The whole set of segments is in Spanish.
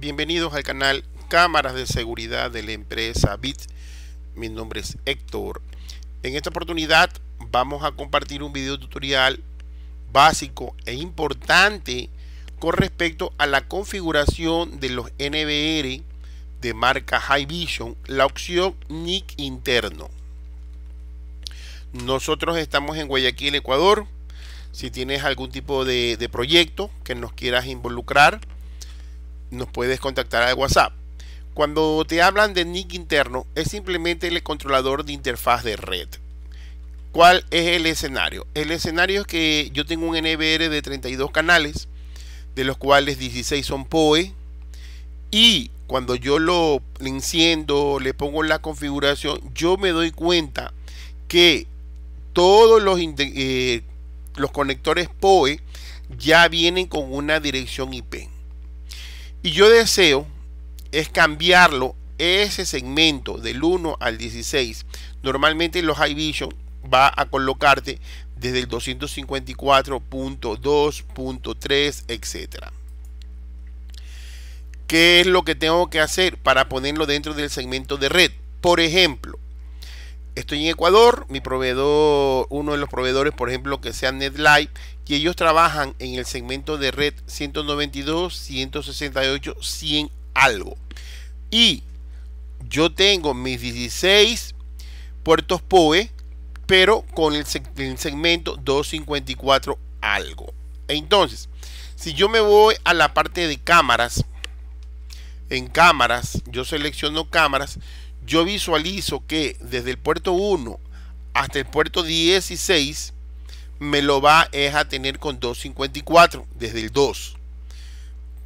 Bienvenidos al canal Cámaras de Seguridad de la empresa BIT. Mi nombre es Héctor. En esta oportunidad vamos a compartir un video tutorial básico e importante con respecto a la configuración de los NVR de marca High Vision, la opción NIC interno. Nosotros estamos en Guayaquil, Ecuador. Si tienes algún tipo de, de proyecto que nos quieras involucrar, nos puedes contactar al WhatsApp. Cuando te hablan de NIC interno, es simplemente el controlador de interfaz de red. ¿Cuál es el escenario? El escenario es que yo tengo un NVR de 32 canales, de los cuales 16 son PoE, y cuando yo lo enciendo, le pongo la configuración, yo me doy cuenta que todos los, eh, los conectores PoE ya vienen con una dirección IP. Y yo deseo es cambiarlo ese segmento del 1 al 16. Normalmente los High Vision va a colocarte desde el 254.2.3, etcétera. ¿Qué es lo que tengo que hacer para ponerlo dentro del segmento de red? Por ejemplo, estoy en Ecuador, mi proveedor, uno de los proveedores, por ejemplo, que sea NetLife, y ellos trabajan en el segmento de red 192, 168, 100 algo. Y yo tengo mis 16 puertos PoE, pero con el, segmento 254 algo. Entonces, si yo me voy a la parte de cámaras, en cámaras, yo selecciono cámaras, yo visualizo que desde el puerto 1 hasta el puerto 16 me lo va a tener con 254 desde el 2.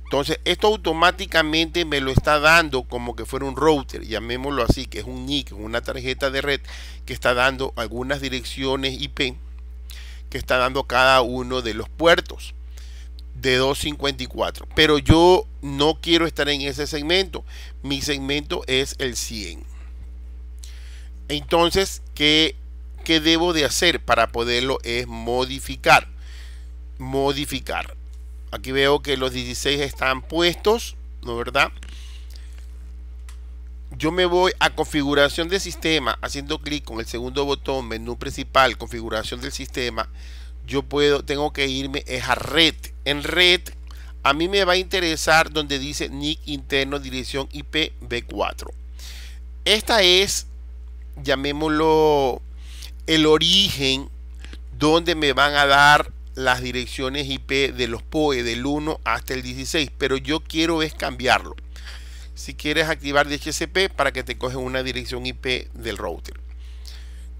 Entonces, esto automáticamente me lo está dando como que fuera un router, llamémoslo así, que es un NIC, una tarjeta de red que está dando algunas direcciones IP que está dando cada uno de los puertos de 254. Pero yo no quiero estar en ese segmento. Mi segmento es el 100. Entonces, ¿qué, qué debo de hacer para poderlo? Es modificar. Modificar Aquí veo que los 16 están puestos, ¿no verdad? Yo me voy a configuración del sistema, haciendo clic con el segundo botón, menú principal, configuración del sistema. Yo puedo, tengo que irme es a red. En red, a mí me va a interesar donde dice NIC interno dirección IP V4. Esta es, llamémoslo, el origen donde me van a dar las direcciones IP de los POE del 1 hasta el 16, pero yo quiero es cambiarlo. Si quieres activar DHCP para que te coge una dirección IP del router.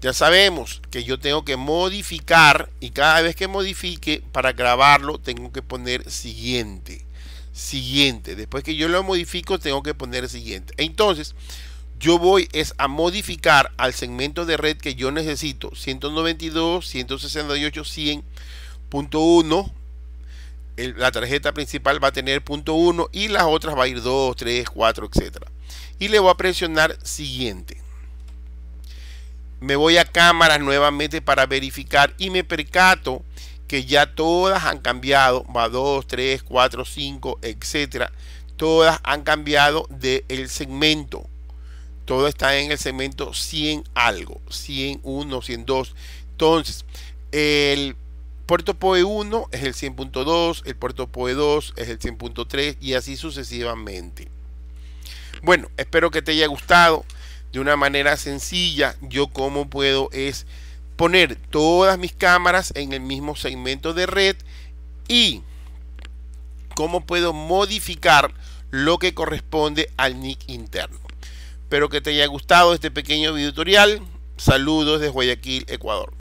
Ya sabemos que yo tengo que modificar y cada vez que modifique para grabarlo tengo que poner siguiente. Siguiente. Después que yo lo modifico tengo que poner siguiente. Entonces yo voy es a modificar al segmento de red que yo necesito 192, 168, 100 punto 1 la tarjeta principal va a tener punto 1 y las otras va a ir 2, 3, 4, etcétera. Y le voy a presionar siguiente. Me voy a cámaras nuevamente para verificar y me percato que ya todas han cambiado, va 2, 3, 4, 5, etcétera. Todas han cambiado del el segmento. Todo está en el segmento 100 algo, 101, 102. Entonces, el puerto PoE 1 es el 100.2, el puerto PoE 2 es el 100.3 y así sucesivamente. Bueno, espero que te haya gustado. De una manera sencilla, yo como puedo es poner todas mis cámaras en el mismo segmento de red y cómo puedo modificar lo que corresponde al NIC interno. Espero que te haya gustado este pequeño video tutorial. Saludos de Guayaquil, Ecuador.